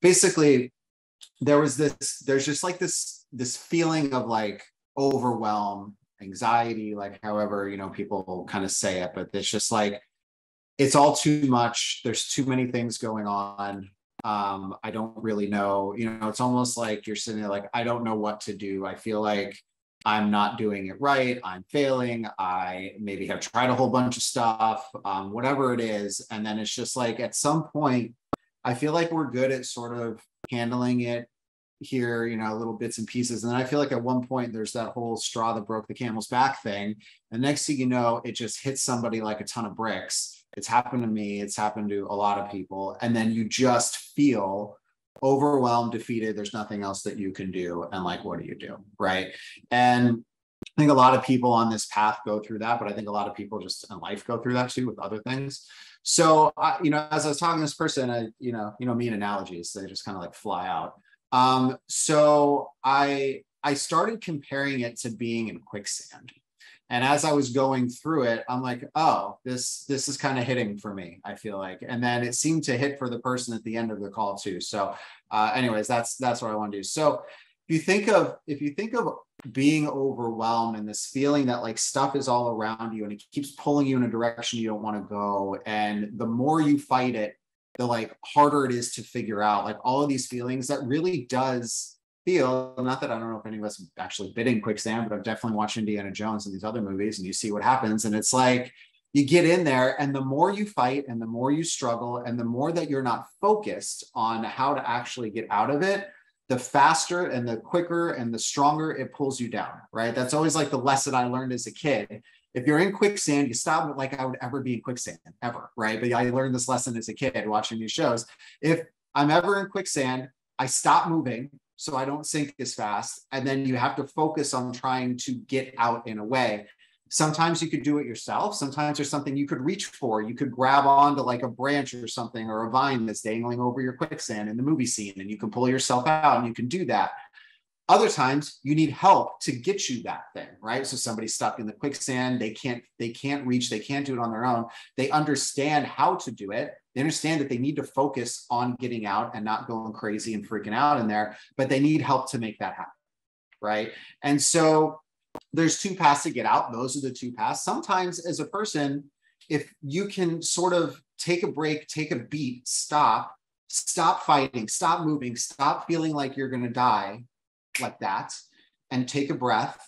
basically there was this there's just like this this feeling of like overwhelm anxiety like however you know people kind of say it but it's just like it's all too much. There's too many things going on. Um i don't really know you know it's almost like you're sitting there like i don't know what to do. I feel like i'm not doing it right. I'm failing. I maybe have tried a whole bunch of stuff um, whatever it is. And then it's just like at some point i feel like we're good at sort of handling it here, you know, little bits and pieces. And then I feel like at one point there's that whole straw that broke the camel's back thing. And next thing you know, it just hits somebody like a ton of bricks. It's happened to me, it's happened to a lot of people. And then you just feel overwhelmed, defeated. There's nothing else that you can do. And like, what do you do? Right. And I think a lot of people on this path go through that, but I think a lot of people just in life go through that too with other things. So, I, you know, as I was talking to this person, I, you know, you know, me and analogies, they just kind of like fly out. Um, so I I started comparing it to being in quicksand. And as I was going through it, I'm like, oh, this this is kind of hitting for me. I feel like, and then it seemed to hit for the person at the end of the call too. So, uh, anyways, that's that's what I want to do. So, if you think of if you think of being overwhelmed and this feeling that like stuff is all around you and it keeps pulling you in a direction you don't want to go, and the more you fight it, the like harder it is to figure out like all of these feelings that really does feel not that I don't know if any of us actually been in quicksand, but I've definitely watched Indiana Jones and these other movies and you see what happens. And it's like you get in there and the more you fight and the more you struggle and the more that you're not focused on how to actually get out of it, the faster and the quicker and the stronger it pulls you down, right? That's always like the lesson I learned as a kid if you're in quicksand, you stop like I would ever be in quicksand, ever, right? But I learned this lesson as a kid watching these shows. If I'm ever in quicksand, I stop moving so I don't sink as fast. And then you have to focus on trying to get out in a way. Sometimes you could do it yourself. Sometimes there's something you could reach for. You could grab onto like a branch or something or a vine that's dangling over your quicksand in the movie scene, and you can pull yourself out and you can do that. Other times you need help to get you that thing, right? So somebody's stuck in the quicksand, they can't they can't reach, they can't do it on their own. They understand how to do it. They understand that they need to focus on getting out and not going crazy and freaking out in there, but they need help to make that happen, right? And so there's two paths to get out. Those are the two paths. Sometimes as a person, if you can sort of take a break, take a beat, stop, stop fighting, stop moving, stop feeling like you're going to die, like that and take a breath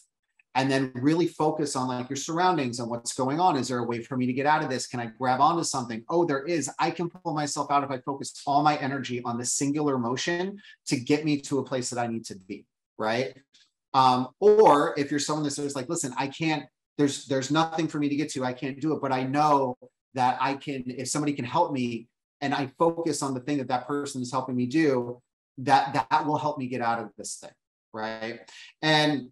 and then really focus on like your surroundings and what's going on. Is there a way for me to get out of this? Can I grab onto something? Oh, there is. I can pull myself out if I focus all my energy on the singular motion to get me to a place that I need to be. Right. Um, or if you're someone that says like, listen, I can't, there's there's nothing for me to get to. I can't do it, but I know that I can, if somebody can help me and I focus on the thing that that person is helping me do, that that will help me get out of this thing right? And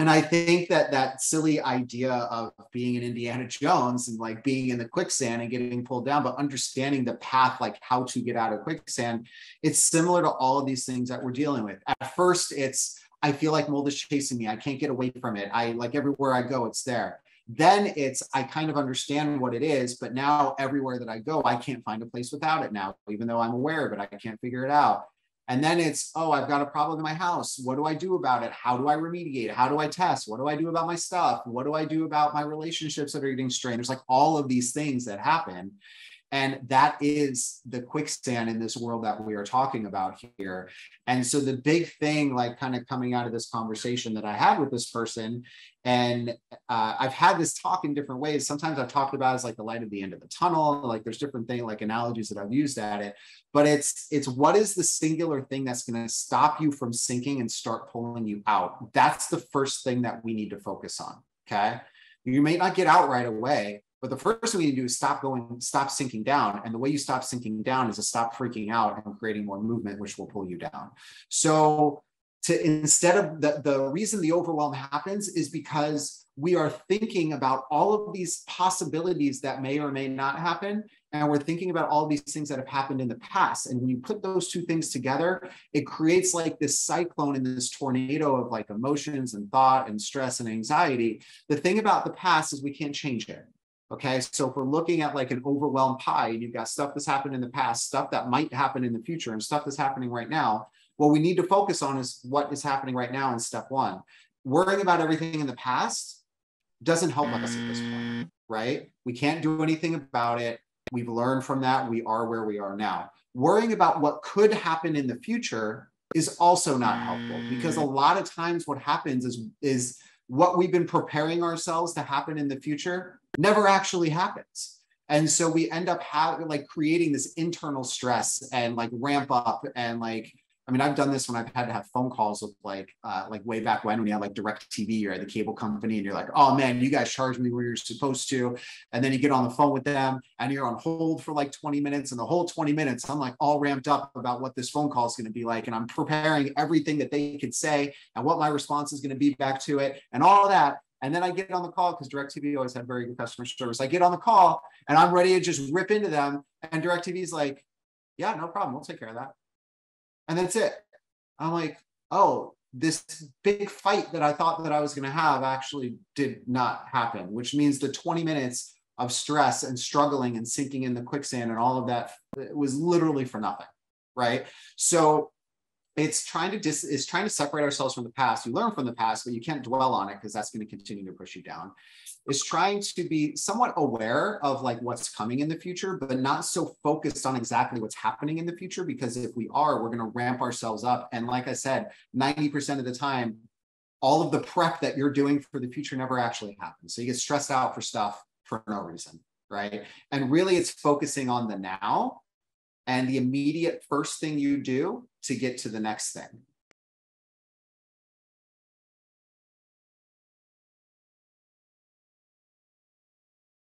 and I think that that silly idea of being an Indiana Jones and like being in the quicksand and getting pulled down, but understanding the path, like how to get out of quicksand, it's similar to all of these things that we're dealing with. At first, it's I feel like mold is chasing me. I can't get away from it. I like everywhere I go, it's there. Then it's I kind of understand what it is, but now everywhere that I go, I can't find a place without it now, even though I'm aware of it. I can't figure it out. And then it's, oh, I've got a problem in my house. What do I do about it? How do I remediate? How do I test? What do I do about my stuff? What do I do about my relationships that are getting strained? There's like all of these things that happen. And that is the quicksand in this world that we are talking about here. And so the big thing, like kind of coming out of this conversation that I had with this person, and uh, I've had this talk in different ways. Sometimes I've talked about as like the light at the end of the tunnel. Like there's different things, like analogies that I've used at it. But it's it's what is the singular thing that's going to stop you from sinking and start pulling you out? That's the first thing that we need to focus on. Okay. You may not get out right away, but the first thing to do is stop going, stop sinking down. And the way you stop sinking down is to stop freaking out and creating more movement, which will pull you down. So to instead of the, the reason the overwhelm happens is because we are thinking about all of these possibilities that may or may not happen. And we're thinking about all these things that have happened in the past. And when you put those two things together, it creates like this cyclone and this tornado of like emotions and thought and stress and anxiety. The thing about the past is we can't change it Okay, so if we're looking at like an overwhelmed pie and you've got stuff that's happened in the past, stuff that might happen in the future, and stuff that's happening right now, what we need to focus on is what is happening right now in step one. Worrying about everything in the past doesn't help us at this point, right? We can't do anything about it. We've learned from that. We are where we are now. Worrying about what could happen in the future is also not helpful because a lot of times what happens is is what we've been preparing ourselves to happen in the future never actually happens. And so we end up having like creating this internal stress and like ramp up and like I mean, I've done this when I've had to have phone calls with like, uh, like way back when, when you had like DirecTV or the cable company, and you're like, oh man, you guys charge me where you're supposed to. And then you get on the phone with them and you're on hold for like 20 minutes. And the whole 20 minutes, I'm like all ramped up about what this phone call is going to be like. And I'm preparing everything that they could say and what my response is going to be back to it and all that. And then I get on the call because DirecTV always had very good customer service. I get on the call and I'm ready to just rip into them. And DirecTV is like, yeah, no problem. We'll take care of that and that's it. I'm like, oh, this big fight that I thought that I was going to have actually did not happen, which means the 20 minutes of stress and struggling and sinking in the quicksand and all of that was literally for nothing, right? So it's trying to dis is trying to separate ourselves from the past. You learn from the past, but you can't dwell on it because that's going to continue to push you down is trying to be somewhat aware of like what's coming in the future, but not so focused on exactly what's happening in the future. Because if we are, we're going to ramp ourselves up. And like I said, 90% of the time, all of the prep that you're doing for the future never actually happens. So you get stressed out for stuff for no reason, right? And really, it's focusing on the now and the immediate first thing you do to get to the next thing